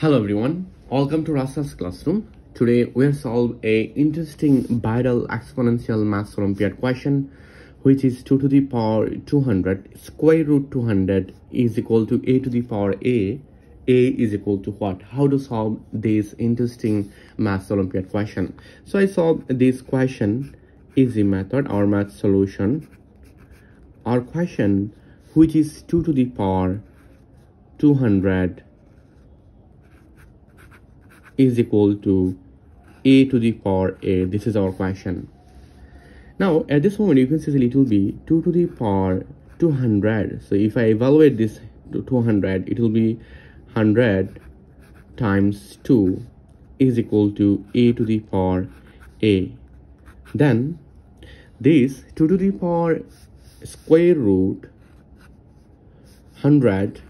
Hello everyone, welcome to Rashel's classroom. Today we have solved a interesting viral exponential math Olympiad question which is 2 to the power 200 square root 200 is equal to a to the power a. A is equal to what? How to solve this interesting math olympiad question. So i solved this question. Easy method our math solution. Our question which is 2 to the power 200 is equal to a to the power a. This is our question. Now at this moment you can see it will be 2 to the power 200 so if i evaluate this to 200 it will be 100 times 2 is equal to a to the power a. Then this 2 to the power square root 100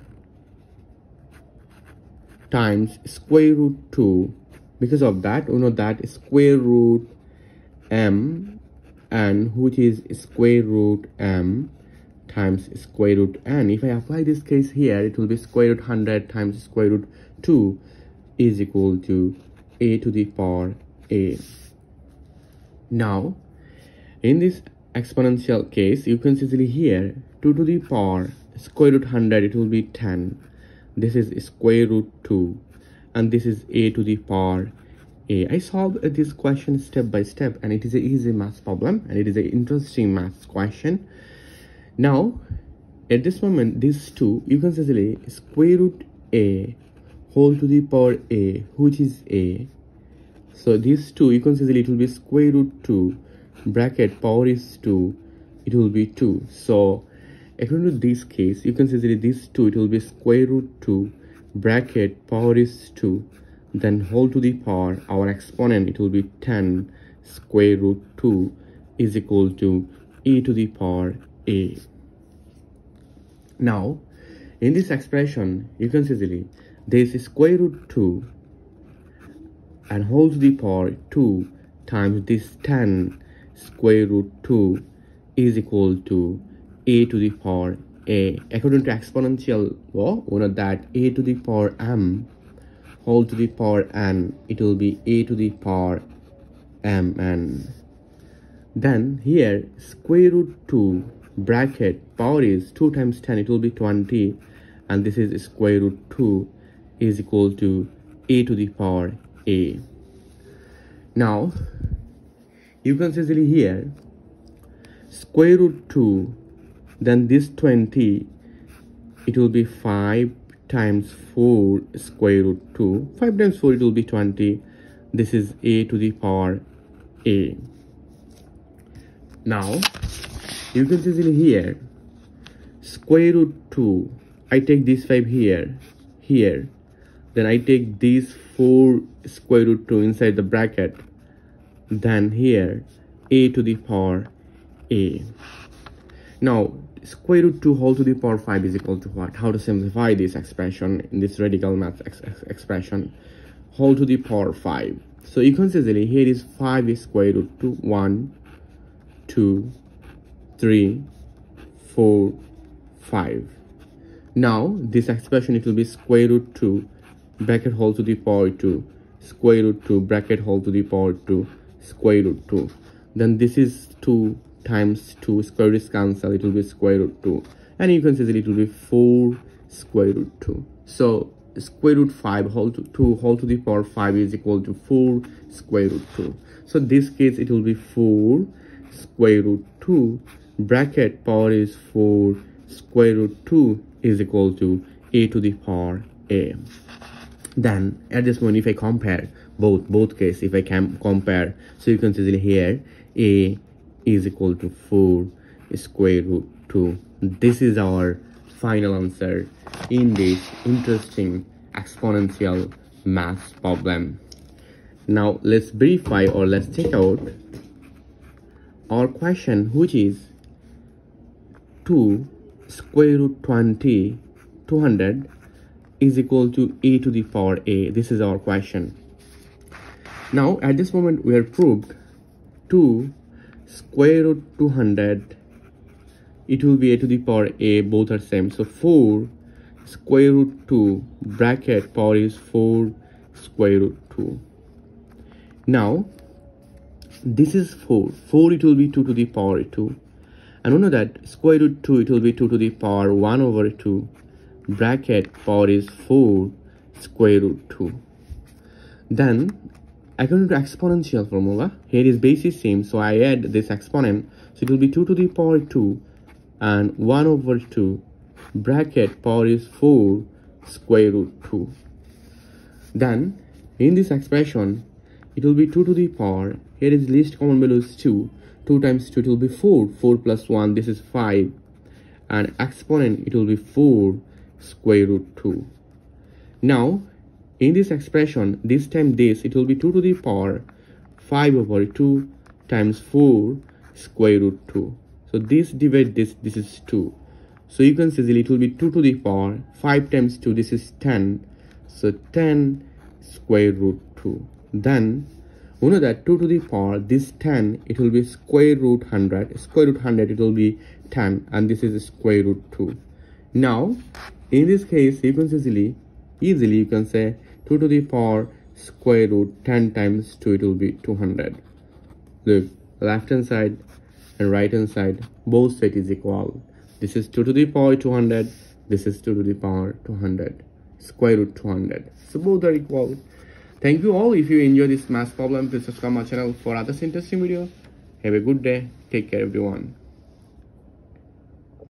times square root 2 because of that we know that square root m and which is square root m times square root n. If i apply this case here it will be square root 100 times square root 2 is equal to a to the power a. Now in this exponential case you can see here 2 to the power square root 100 it will be 10 this is square root 2 and this is a to the power a. I solved this question step by step and it is an easy math problem and it is an interesting math question. Now at this moment these two you can say square root a whole to the power a which is a. So these two you can say it will be square root 2 bracket power is 2 it will be 2 so according to this case you can see that this 2 it will be square root 2 bracket power is 2 then whole to the power our exponent it will be 10 square root 2 is equal to e to the power a. Now in this expression you can see that there is square root 2 and whole to the power 2 times this 10 square root 2 is equal to a to the power a. According to exponential law we know that a to the power m whole to the power n it will be a to the power mn then here square root 2 bracket power is 2 times 10 it will be 20 and this is square root 2 is equal to a to the power a. Now you can see here square root 2 then this 20 it will be 5 times 4 square root 2 5 times 4 it will be 20 this is a to the power a. Now you can see here. Square root 2 i take this 5 here here. Then i take these 4 square root 2 inside the bracket. Then here a to the power a. Now square root 2 whole to the power 5 is equal to what? How to simplify this expression in this radical math ex ex expression? Whole to the power 5. So you can see that here is 5 is square root 2, 1, 2, 3, 4, 5. Now this expression it will be square root 2 bracket whole to the power 2 square root 2 bracket whole to the power 2 square root 2 then this is 2 times 2 square root cancel it will be square root 2 and you can see that it will be 4 square root 2 so square root 5 whole to 2 whole to the power 5 is equal to 4 square root 2 so this case it will be 4 square root 2 bracket power is 4 square root 2 is equal to a to the power a. Then at this point if i compare both both case if i can compare so you can see here a is equal to 4 square root 2 this is our final answer in this interesting exponential math problem. Now let's verify or let's check out our question which is 2 square root 20 200 is equal to a to the power a. This is our question. Now at this moment we have proved 2 square root 200 it will be a to the power a both are same. So 4 square root 2 bracket power is 4 square root 2 now this is 4 4 it will be 2 to the power 2 and we know that square root 2 it will be 2 to the power 1 over 2 bracket power is 4 square root 2 then according to exponential formula here is base is same so i add this exponent so it will be 2 to the power 2 and 1 over 2 bracket power is 4 square root 2 then in this expression it will be 2 to the power here is least common value is 2 2 times 2 it will be 4 4 plus 1 this is 5 and exponent it will be 4 square root 2 now in this expression this time this it will be 2 to the power 5 over 2 times 4 square root 2 so this divide this this is 2 so you can see it will be 2 to the power 5 times 2 this is 10 so 10 square root 2 then we know that 2 to the power this 10 it will be square root 100 square root 100 it will be 10 and this is square root 2 now in this case you can easily easily you can say 2 to the power square root 10 times 2 it will be 200 look left hand side and right hand side both set is equal. This is 2 to the power 200 this is 2 to the power 200 square root 200 so both are equal. Thank you all. If you enjoy this math problem please subscribe my channel for other interesting video. Have a good day. Take care everyone